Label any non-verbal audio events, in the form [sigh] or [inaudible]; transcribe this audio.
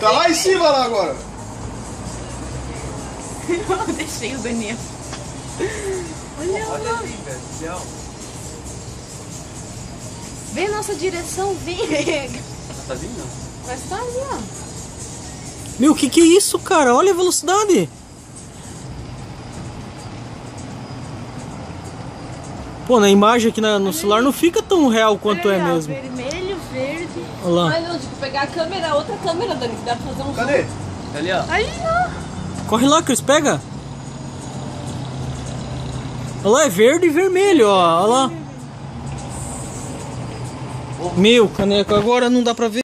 Tá lá em cima lá agora. [laughs] Eu deixei o Daniel. Olha Olha ali, velho. Vem a nossa direção, vem. Tá vindo? Mas tá ali, ó. Meu, que que é isso, cara? Olha a velocidade. Pô, na imagem aqui na- no celular não fica tão real quanto é mesmo. Verde. Olha lá. Ai, não, tipo, pegar a câmera, outra câmera, Dani, que dá pra fazer um Cadê? Ali, ó. Ali, ó. Corre lá, Cris, pega. Olha lá, é verde e vermelho, ó. Olha lá. Meu, caneco, agora não dá pra ver.